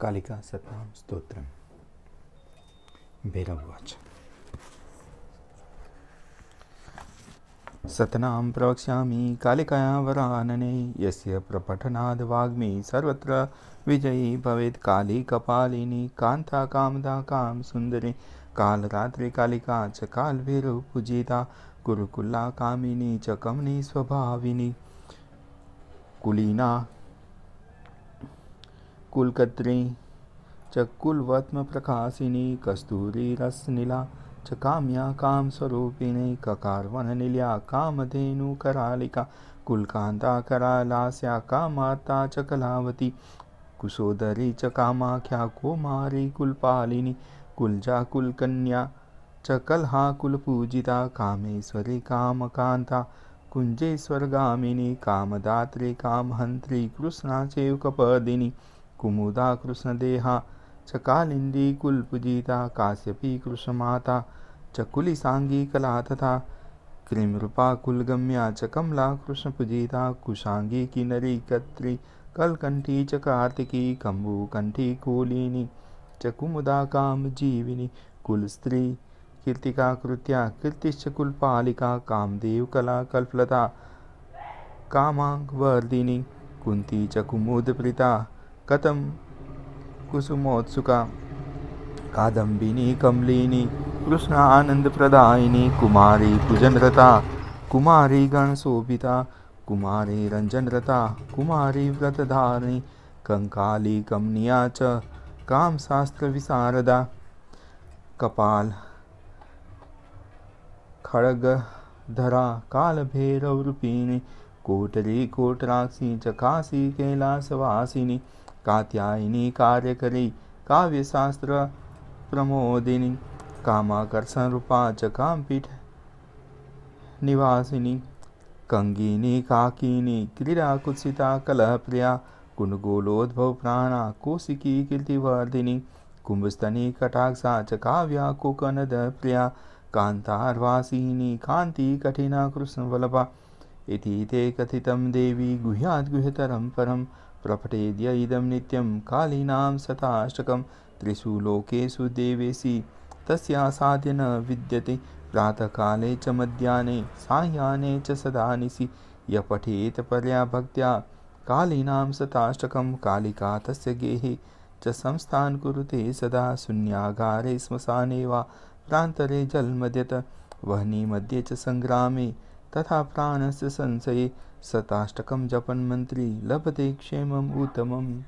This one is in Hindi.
कालिका सतनाम स्तोत्रम। भैरववाच सतनां प्रवक्ष्यामि कालिकाया वरानने यस्य प्रपठनाद् वाग्मी सर्वत्र विजयी भवेत्। काली कपालिनी कान्ता कामदा काम सुन्दरी, कालरात्रि कालिका च कालभैरवपूजिता कुरुकुल्ला कामिनी च कमनी स्वभाविनी। कुलीना कुलकत्री च कुलवत्मप्रकाशिनी कस्तूरी रसनीला च काम्या काम स्वरूपिणी ककारवन कामस्वरूपिणी, ककारवननिल्या, कामधेनुकरालिका, कुलकान्ता करालास्या, कामाता च कलावती कुशोदरी च कामाख्या कुमारी कुलपालिनी, कुलजा कुलकन्या च कलहा कुलपूजिता, कामेश्वरी कामकान्ता कुञ्जेश्वरगामिनी कामदात्री कामहन्त्री कृष्णा चैव कुमुदा कृष्णदेहा च कालिन्दी कुलपूजिता, काश्यपी कृष्णमाता च कुलिसाङ्गी कला तथा क्रीमरूपा कुलगम्या च कमला कृष्णपूजिता कुशाङ्गी किन्नरी कत्री कलकण्ठी च कार्तिकी कम्बुकण्ठी कुलिनी च कुमुदा कामजीविनी, कुलस्त्री कीर्तिका कृत्या कीर्तिश्च कुलपालिका, कामदेव कला कल्पलता कामाङ्गवर्धिनी कुन्ती च कुमुदप्रीता कथम कुसुमोत्सुका? कादम्बिनी, कमलिनी कृष्ण आनंद प्रदायिनी कुमारी पूजनरता कुमारी गणशोभिता, कुमारी रंजनरता कुमारी व्रतधारिणी, कंकाली कमनिया च काम शास्त्र विशारदा, कपाल खड़गधरा, कालभैरवरूपिणी, कोटरी, कोटराक्षी च, काशी कैलासवासिनी कात्यायनी कार्यकरी काव्यशास्त्र प्रमोदिनी, कामाकर्षण रूपा च कामपीठ, निवासिनी, कंगिनी, काकिनी, क्रीड़ा कुत्सिता कलह प्रिया कुंडगोलोद्भव प्राणा, कौशिकी, कीर्तिवर्धिनी, कुंभस्तनी, कटाक्षा च काव्या कोकनद प्रिया कांतारवासिनी, कांति, कठिना, कृष्णवल्लभा, इति ते कथितं देवी गुह्याद् गुह्यतरं परम् प्रपठेद्य इदं नित्यं कालीनां शताष्टकं त्रिषु लोकेषु देवेशी तस्यासाद्य न विद्यते। प्रातःकाले च मध्याह्ने सायाह्ने च सदा निशि। य पठेत् परया भक्त्या कालीनां शताष्टकं कालिका तस्य गेहे। च संस्थान् कुरुते सदा शून्यागारे श्मशाने वा प्रान्तरे जलमद्यत। वह्नि मध्ये च सङ्ग्रामे तथा प्राणस्य संशये शताष्टकं जपन्मन्त्री लभते क्षेमम् उत्तमम्।